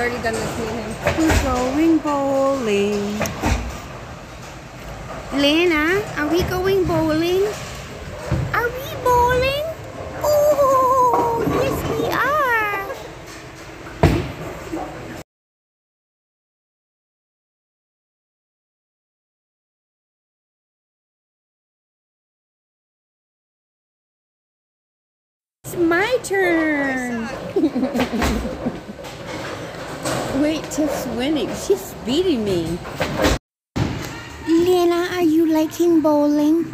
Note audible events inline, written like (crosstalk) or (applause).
already done this meeting. We're going bowling. Lena, are we going bowling? Are we bowling? Oh, yes we are. It's my turn. Oh, (laughs) Wait, Tiff's winning. She's beating me. Lena, are you liking bowling?